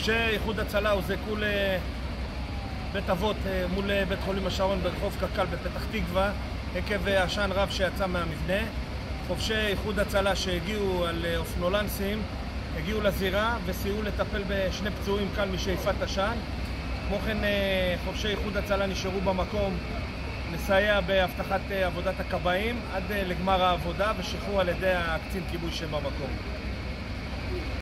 חובשי איחוד הצלה הוזעקו לבית אבות אה, מול אה, בית חולים השרון ברחוב קק"ל בפתח תקווה עקב אה, עשן רב שיצא מהמבנה. חובשי איחוד הצלה שהגיעו על אופנולנסים הגיעו לזירה וסייעו לטפל בשני פצועים כאן משאיפת עשן. כמו כן חובשי איחוד הצלה נשארו במקום לסייע באבטחת עבודת הכבאים עד לגמר העבודה ושחרור על ידי הקצין כיבוי שבמקום.